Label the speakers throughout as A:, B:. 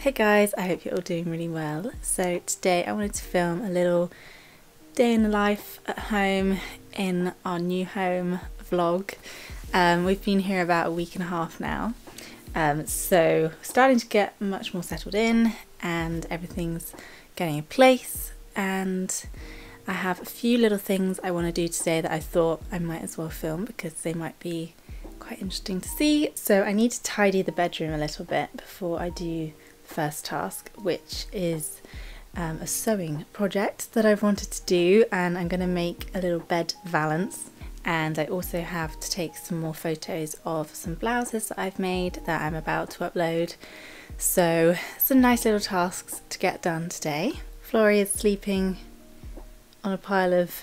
A: Hey guys, I hope you're all doing really well. So today I wanted to film a little day in the life at home in our new home vlog. Um, we've been here about a week and a half now, um, so starting to get much more settled in and everything's getting in place and I have a few little things I want to do today that I thought I might as well film because they might be quite interesting to see. So I need to tidy the bedroom a little bit before I do first task, which is um, a sewing project that I've wanted to do, and I'm going to make a little bed valance. And I also have to take some more photos of some blouses that I've made that I'm about to upload. So, some nice little tasks to get done today. Florrie is sleeping on a pile of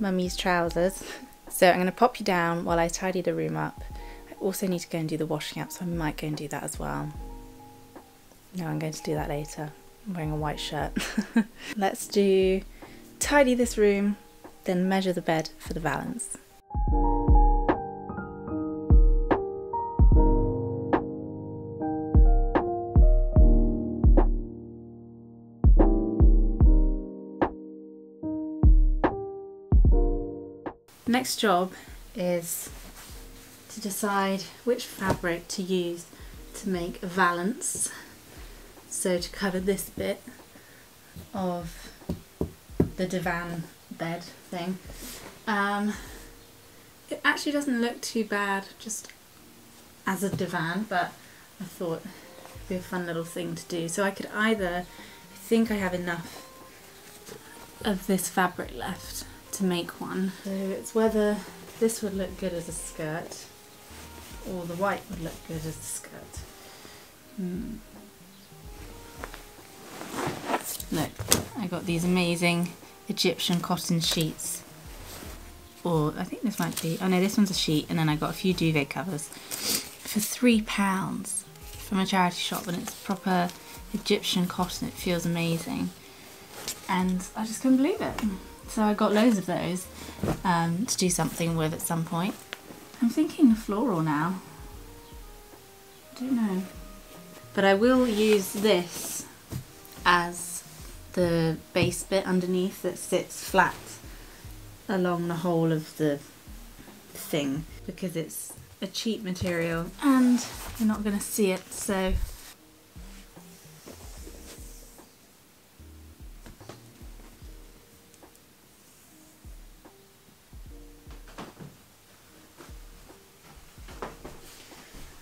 A: mummy's trousers. So, I'm going to pop you down while I tidy the room up. I also need to go and do the washing up, so I might go and do that as well. No, I'm going to do that later. I'm wearing a white shirt. Let's do tidy this room, then measure the bed for the valance. Next job is to decide which fabric to use to make a valance so to cover this bit of the divan bed thing. Um, it actually doesn't look too bad just as a divan, but I thought it'd be a fun little thing to do. So I could either, I think I have enough of this fabric left to make one. So it's whether this would look good as a skirt or the white would look good as a skirt. Hmm. Look, I got these amazing Egyptian cotton sheets. Or I think this might be, oh no, this one's a sheet, and then I got a few duvet covers for three pounds from a charity shop, and it's proper Egyptian cotton. It feels amazing, and I just couldn't believe it. So I got loads of those um, to do something with at some point. I'm thinking floral now. I don't know, but I will use this as the base bit underneath that sits flat along the whole of the thing because it's a cheap material and you're not going to see it so.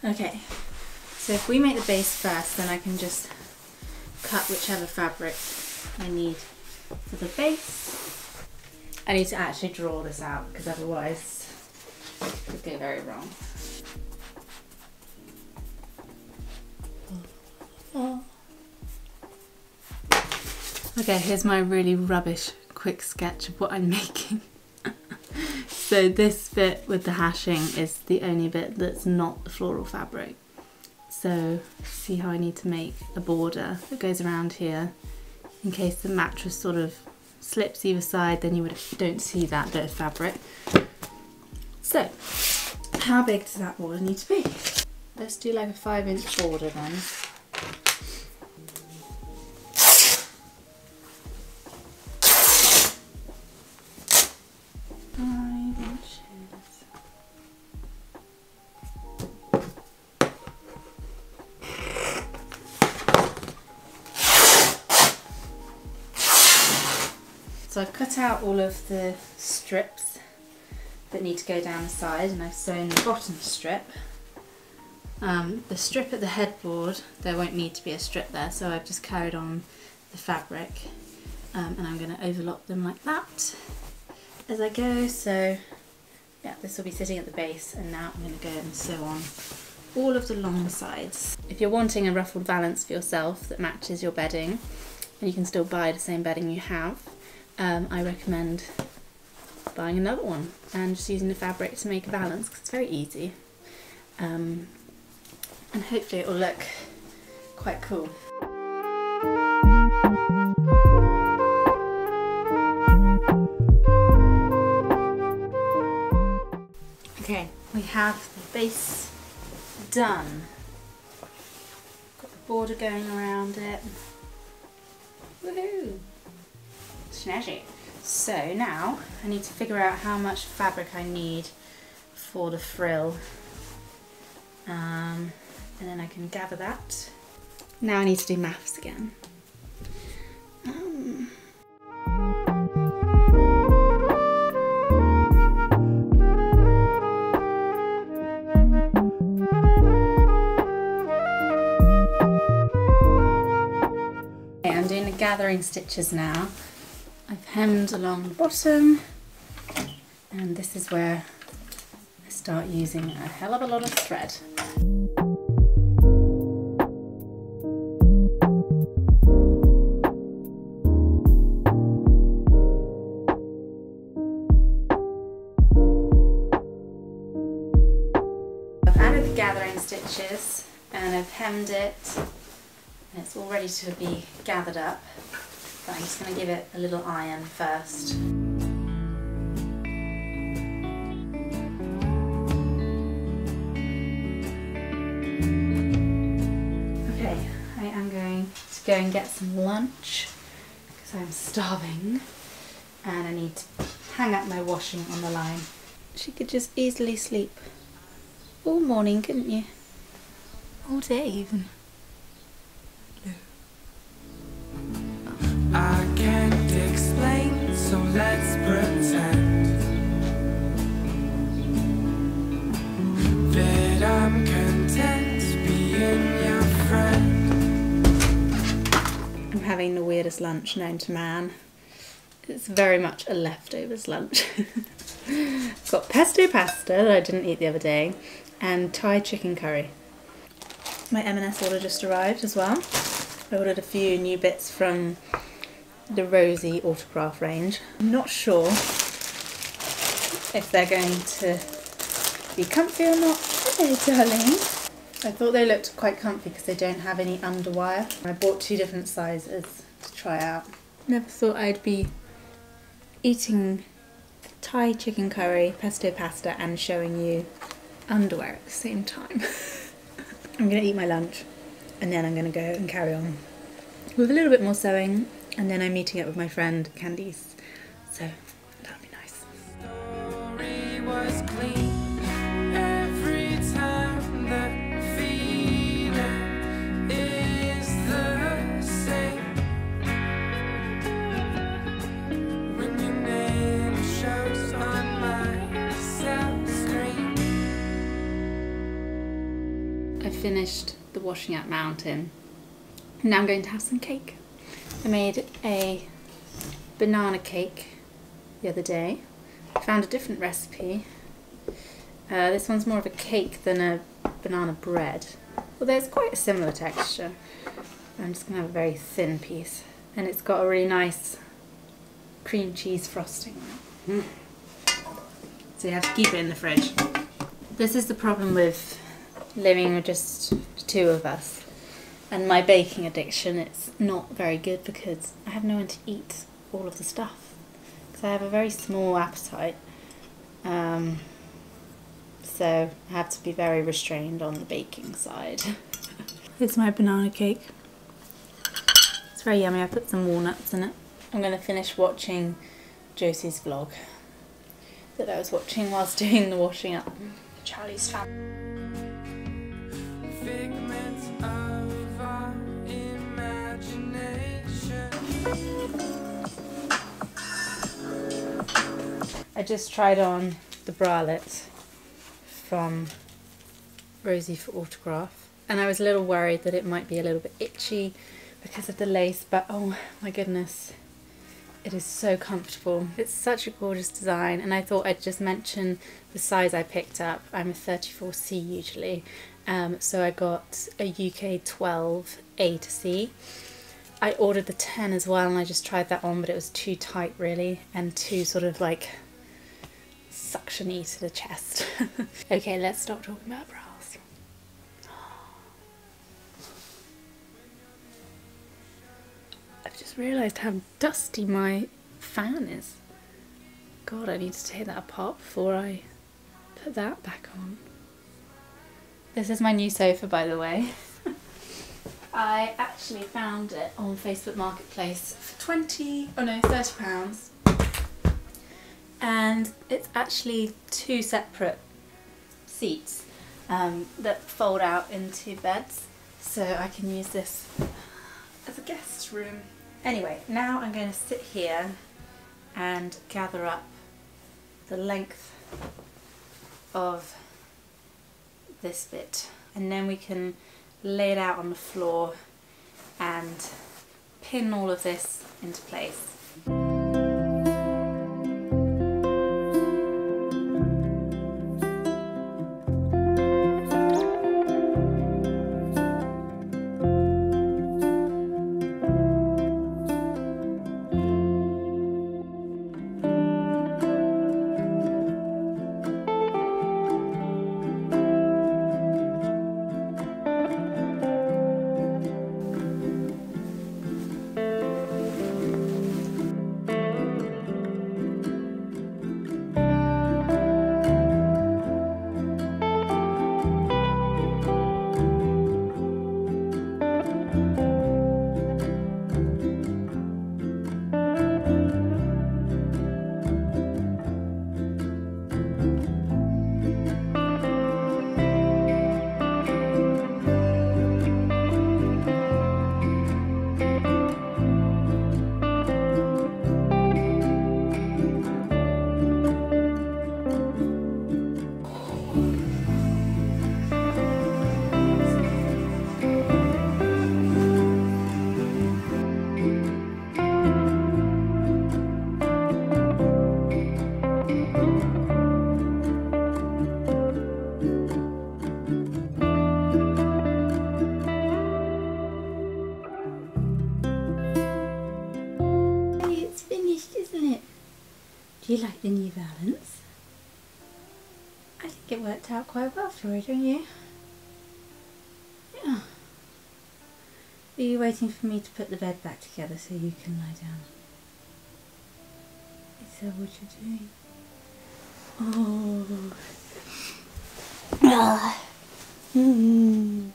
A: Okay, so if we make the base first then I can just cut whichever fabric I need for the base. I need to actually draw this out because otherwise it could go very wrong. Okay, here's my really rubbish quick sketch of what I'm making. so this bit with the hashing is the only bit that's not the floral fabric. So see how I need to make a border that goes around here in case the mattress sort of slips either side then you would don't see that bit of fabric. So how big does that border need to be? Let's do like a five inch border then. All of the strips that need to go down the side and I've sewn the bottom strip. Um, the strip at the headboard, there won't need to be a strip there so I've just carried on the fabric um, and I'm going to overlock them like that as I go so yeah this will be sitting at the base and now I'm going to go and sew on all of the long sides. If you're wanting a ruffled valance for yourself that matches your bedding and you can still buy the same bedding you have um, I recommend buying another one and just using the fabric to make a valance because it's very easy um, and hopefully it will look quite cool. Okay, we have the base done. Got the border going around it. Woohoo! Snazzy. So now I need to figure out how much fabric I need for the frill. Um, and then I can gather that. Now I need to do maths again. Um, Okay, I'm doing the gathering stitches now. Hemmed along the bottom and this is where I start using a hell of a lot of thread. I've added the gathering stitches and I've hemmed it and it's all ready to be gathered up. I'm just going to give it a little iron first. Okay, I am going to go and get some lunch because I'm starving and I need to hang up my washing on the line. She could just easily sleep all morning, couldn't you? All day even.
B: I can't explain, so let's pretend that I'm content being your friend.
A: I'm having the weirdest lunch known to man. It's very much a leftovers lunch. Got pesto pasta that I didn't eat the other day and Thai chicken curry. My M&S order just arrived as well. I ordered a few new bits from the Rosie autograph range. I'm not sure if they're going to be comfy or not. Hello, darling. I thought they looked quite comfy because they don't have any underwire. I bought two different sizes to try out. Never thought I'd be eating Thai chicken curry, pesto pasta, and showing you underwear at the same time. I'm gonna eat my lunch and then I'm gonna go and carry on with a little bit more sewing and then I'm meeting up with my friend Candice. So that'll be nice.
B: Story was clean every time the feeling is the same. When your name shows on my cell screen.
A: I finished the washing up mountain. Now I'm going to have some cake. I made a banana cake the other day. I found a different recipe. Uh, this one's more of a cake than a banana bread. Although it's quite a similar texture. I'm just going to have a very thin piece. And it's got a really nice cream cheese frosting on it. So you have to keep it in the fridge. This is the problem with living with just two of us and my baking addiction. It's not very good because I have no one to eat all of the stuff. Because I have a very small appetite. Um, so I have to be very restrained on the baking side. Here's my banana cake. It's very yummy. I put some walnuts in it. I'm going to finish watching Josie's vlog that I was watching whilst doing the washing up. Charlie's family. I just tried on the bralette from Rosie for autograph and I was a little worried that it might be a little bit itchy because of the lace but oh my goodness it is so comfortable. It's such a gorgeous design and I thought I'd just mention the size I picked up. I'm a 34C usually um, so I got a UK 12 A to C. I ordered the 10 as well and I just tried that on but it was too tight really and too sort of like suctiony to the chest. okay, let's stop talking about bras. I've just realised how dusty my fan is. God, I need to take that apart before I put that back on. This is my new sofa, by the way. I actually found it on Facebook Marketplace for 20, oh no, 30 pounds. And it's actually two separate seats um, that fold out into beds. So I can use this as a guest room. Anyway, now I'm going to sit here and gather up the length of this bit and then we can lay it out on the floor and pin all of this into place. You like the new valance? I think it worked out quite well for you, don't you? Yeah. Are you waiting for me to put the bed back together so you can lie down? Is that what you're doing? Oh. Mm.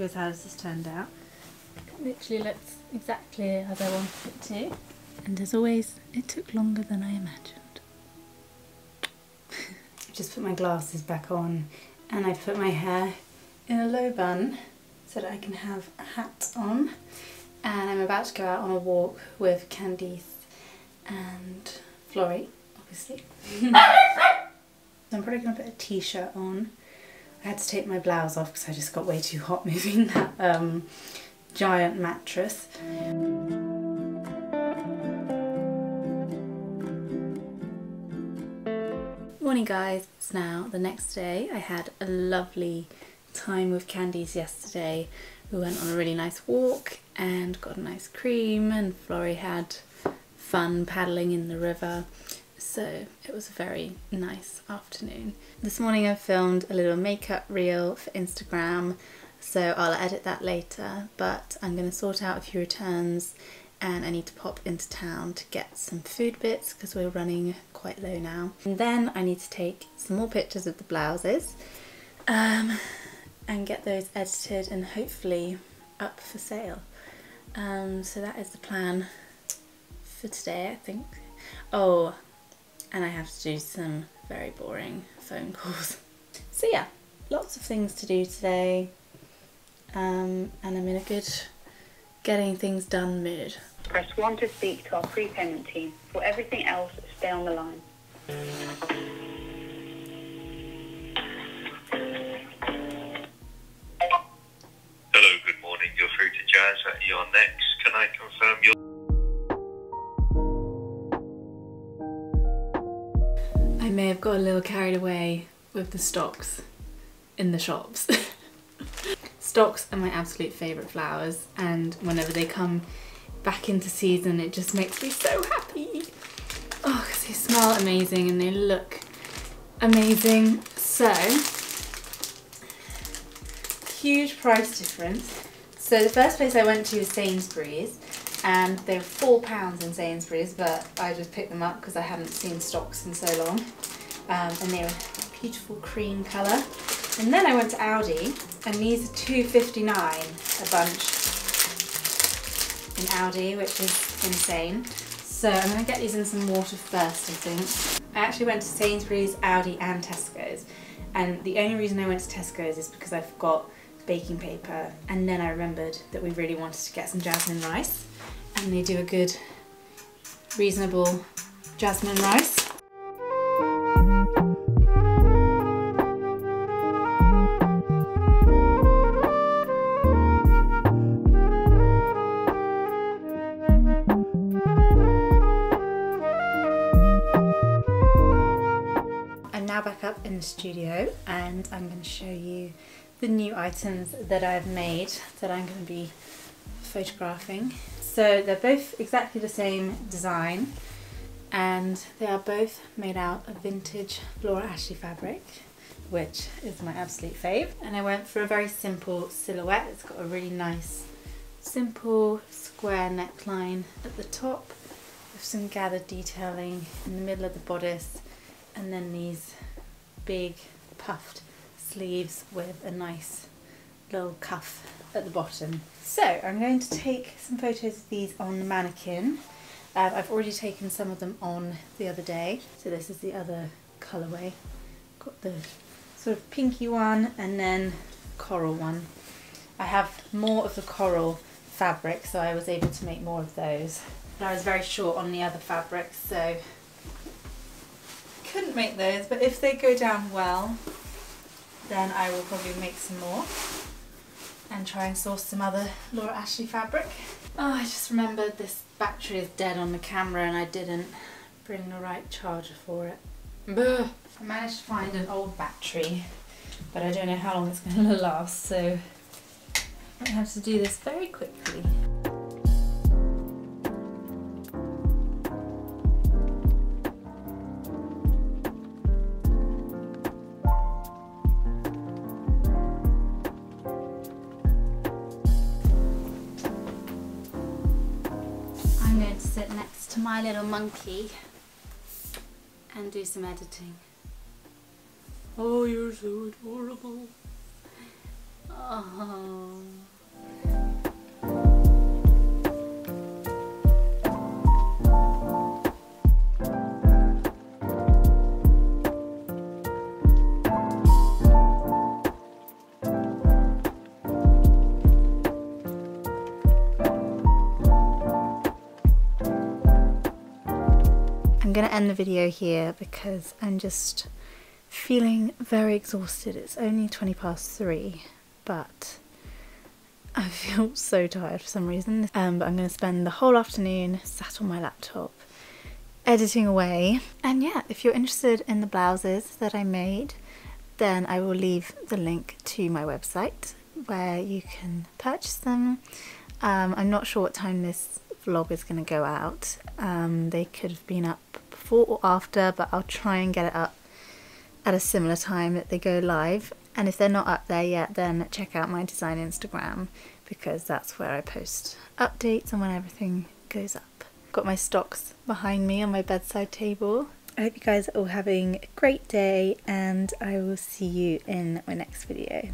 A: Happy with how this has turned out. It literally looks exactly as I wanted it to. And as always, it took longer than I imagined. i Just put my glasses back on and I put my hair in a low bun so that I can have a hat on. And I'm about to go out on a walk with Candice and Florrie, obviously. so I'm probably going to put a t-shirt on. I had to take my blouse off because I just got way too hot moving that um, giant mattress. Morning guys, it's now the next day. I had a lovely time with Candice yesterday. We went on a really nice walk and got a nice cream and Florrie had fun paddling in the river. So it was a very nice afternoon. This morning I filmed a little makeup reel for Instagram, so I'll edit that later, but I'm going to sort out a few returns and I need to pop into town to get some food bits because we're running quite low now. And then I need to take some more pictures of the blouses um, and get those edited and hopefully up for sale. Um, so that is the plan for today, I think. Oh, and I have to do some very boring phone calls. So yeah, lots of things to do today, um, and I'm in a good getting things done mood.
C: Press 1 to speak to our prepayment team. For everything else, stay on the line.
A: Carried away with the stocks in the shops. stocks are my absolute favourite flowers and whenever they come back into season it just makes me so happy. Oh, because they smell amazing and they look amazing. So, huge price difference. So the first place I went to was Sainsbury's and they were four pounds in Sainsbury's but I just picked them up because I hadn't seen stocks in so long um, and they were a beautiful cream colour and then I went to Aldi and these are 2.59 a bunch in Aldi which is insane so I'm going to get these in some water first I think. I actually went to Sainsbury's, Aldi and Tesco's and the only reason I went to Tesco's is because I forgot baking paper and then I remembered that we really wanted to get some jasmine rice and they do a good reasonable jasmine rice. And I'm going to show you the new items that I've made that I'm going to be photographing. So they're both exactly the same design and they are both made out of vintage Laura Ashley fabric which is my absolute fave and I went for a very simple silhouette. It's got a really nice simple square neckline at the top with some gathered detailing in the middle of the bodice and then these big puffed sleeves with a nice little cuff at the bottom. So I'm going to take some photos of these on the mannequin. Um, I've already taken some of them on the other day. So this is the other colourway. Got the sort of pinky one and then coral one. I have more of the coral fabric so I was able to make more of those. I was very short on the other fabrics so couldn't make those but if they go down well then I will probably make some more and try and source some other Laura Ashley fabric. Oh, I just remembered this battery is dead on the camera and I didn't bring the right charger for it. Buh. I managed to find an old battery, but I don't know how long it's going to last, so I have to do this very quickly. My little monkey and do some editing. Oh, you're so adorable. Oh. Going to end the video here because I'm just feeling very exhausted. It's only 20 past three, but I feel so tired for some reason. Um, but I'm going to spend the whole afternoon sat on my laptop editing away. And yeah, if you're interested in the blouses that I made, then I will leave the link to my website where you can purchase them. Um, I'm not sure what time this vlog is going to go out. Um, they could have been up before or after, but I'll try and get it up at a similar time that they go live. And if they're not up there yet, then check out my design Instagram because that's where I post updates and when everything goes up. Got my stocks behind me on my bedside table. I hope you guys are all having a great day and I will see you in my next video.